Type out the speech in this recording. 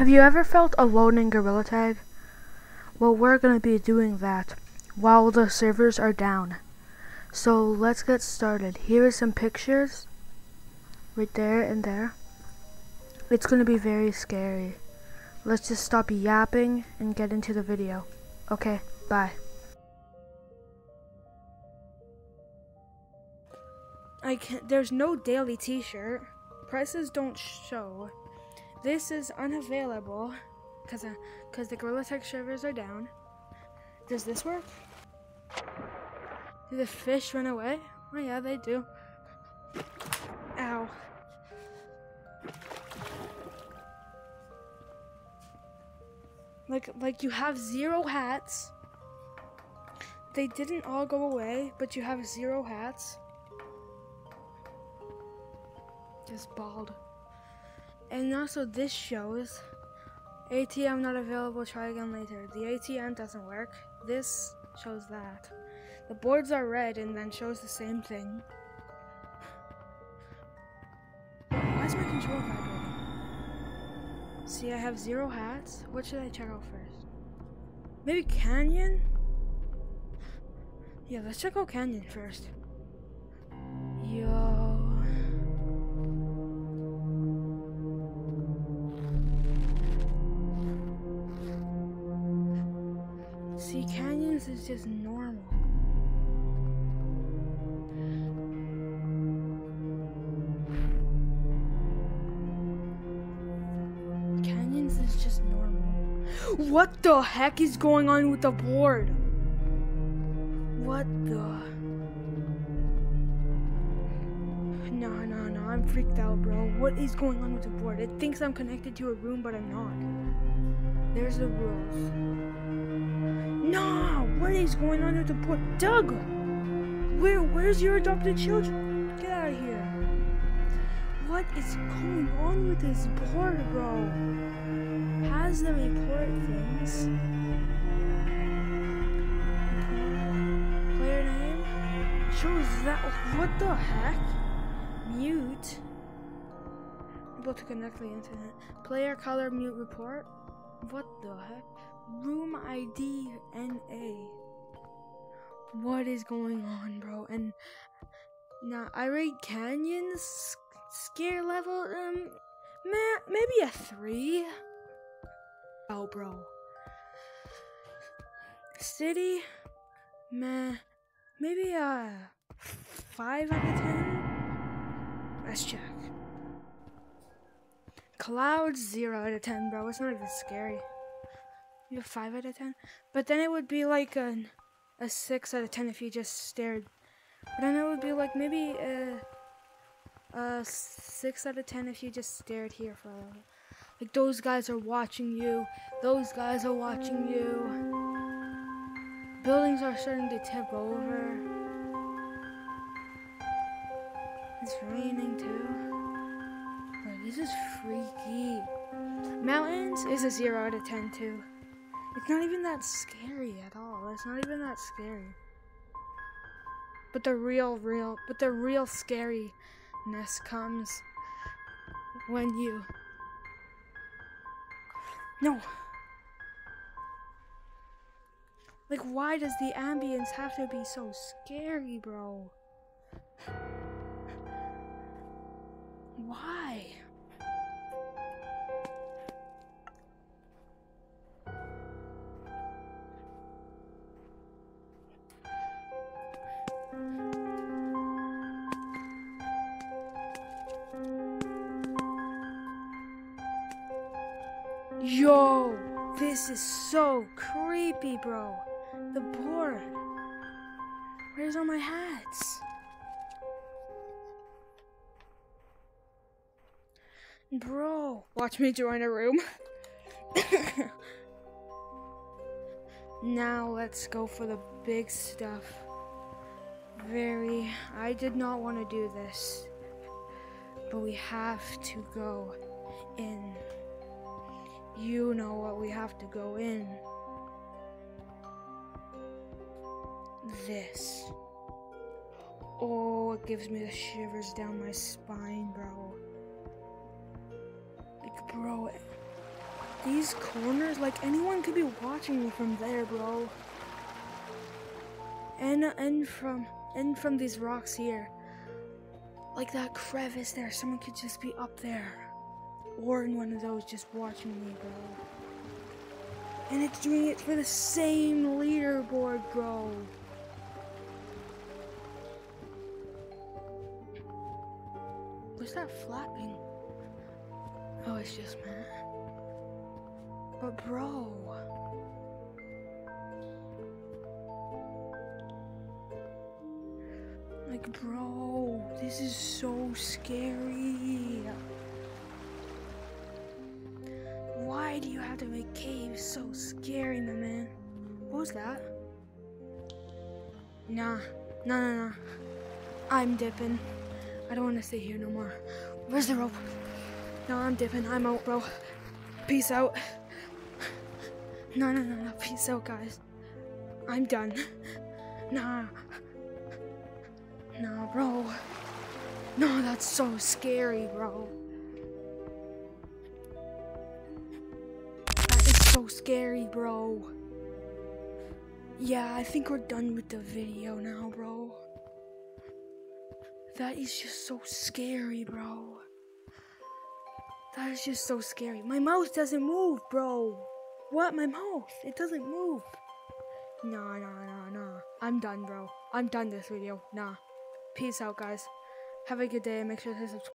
Have you ever felt alone in Gorilla Tag? Well, we're going to be doing that while the servers are down. So let's get started. Here are some pictures. Right there and there. It's going to be very scary. Let's just stop yapping and get into the video. Okay, bye. I can't, there's no daily t-shirt. Prices don't show. This is unavailable because uh, cause the Gorilla Tag servers are down. Does this work? Do the fish run away? Oh yeah, they do. Ow. Like, like you have zero hats. They didn't all go away, but you have zero hats. Just bald. And also this shows ATM not available, try again later. The ATM doesn't work. This shows that. The boards are red and then shows the same thing. Why is my controller vibrating? See, I have zero hats. What should I check out first? Maybe Canyon? Yeah, let's check out Canyon first. Yo. See, Canyons is just normal. Canyons is just normal. What the heck is going on with the board? What the? No, no, no, I'm freaked out, bro. What is going on with the board? It thinks I'm connected to a room, but I'm not. There's the rules. No, what is going on with the board? Doug! Where, where's your adopted children? Get out of here. What is going on with this board, bro? Has the report things? Player name? Shows that. What the heck? Mute. Able to connect the internet. Player color mute report? What the heck? Room ID NA. What is going on, bro? And now I rate Canyon's scare level, um, maybe a three. Oh, bro. City, meh, maybe a five out of ten. Let's check. Clouds zero out of ten, bro. It's not even scary. Have five out of ten, but then it would be like a a six out of ten if you just stared. But then it would be like maybe a a six out of ten if you just stared here for a little. Like those guys are watching you. Those guys are watching you. Buildings are starting to tip over. It's raining too. Bro, this is freaky. Mountains is a zero out of ten too. It's not even that scary at all. It's not even that scary. But the real, real, but the real scariness comes when you. No. Like, why does the ambience have to be so scary, bro? Why? Yo, this is so creepy, bro. The board. Where's all my hats? Bro, watch me join a room. now let's go for the big stuff. Very, I did not want to do this, but we have to go in. You know what we have to go in. This. Oh, it gives me the shivers down my spine, bro. Like, bro, These corners, like anyone could be watching me from there, bro. And and from and from these rocks here. Like that crevice there, someone could just be up there. Or in one of those just watching me, bro. And it's doing it for the same leaderboard, bro. What's that flapping? Oh, it's just me. But bro. Like, bro, this is so scary. Why do you have to make caves so scary, my man? What was that? Nah, nah, nah, nah. I'm dipping. I don't want to stay here no more. Where's the rope? No, I'm dipping. I'm out, bro. Peace out. No, no, no, no. Peace out, guys. I'm done. Nah. Nah, bro. No, that's so scary, bro. So scary, bro. Yeah, I think we're done with the video now, bro. That is just so scary, bro. That is just so scary. My mouse doesn't move, bro. What? My mouse? It doesn't move. Nah, nah, nah, nah. I'm done, bro. I'm done this video. Nah. Peace out, guys. Have a good day and make sure to subscribe.